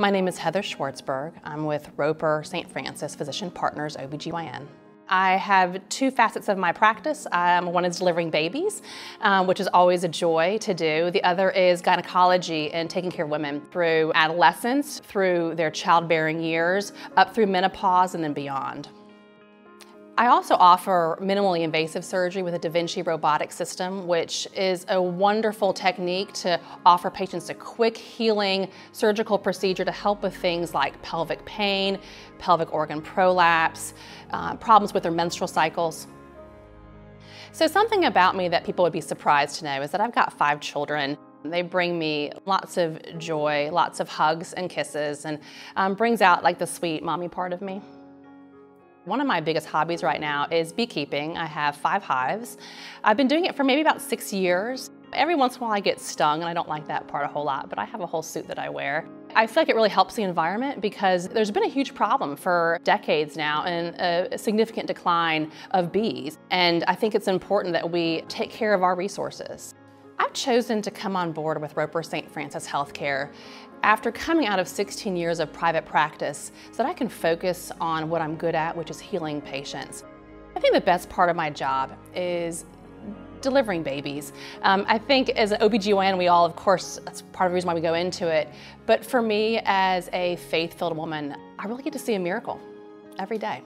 My name is Heather Schwartzberg. I'm with Roper St. Francis Physician Partners OBGYN. I have two facets of my practice. Um, one is delivering babies, um, which is always a joy to do. The other is gynecology and taking care of women through adolescence, through their childbearing years, up through menopause and then beyond. I also offer minimally invasive surgery with a Da Vinci robotic system, which is a wonderful technique to offer patients a quick healing surgical procedure to help with things like pelvic pain, pelvic organ prolapse, uh, problems with their menstrual cycles. So something about me that people would be surprised to know is that I've got five children. They bring me lots of joy, lots of hugs and kisses, and um, brings out like the sweet mommy part of me. One of my biggest hobbies right now is beekeeping. I have five hives. I've been doing it for maybe about six years. Every once in a while I get stung and I don't like that part a whole lot, but I have a whole suit that I wear. I feel like it really helps the environment because there's been a huge problem for decades now and a significant decline of bees. And I think it's important that we take care of our resources. I've chosen to come on board with Roper St. Francis Healthcare after coming out of 16 years of private practice so that I can focus on what I'm good at, which is healing patients. I think the best part of my job is delivering babies. Um, I think as an OBGYN, we all, of course, that's part of the reason why we go into it. But for me, as a faith-filled woman, I really get to see a miracle every day.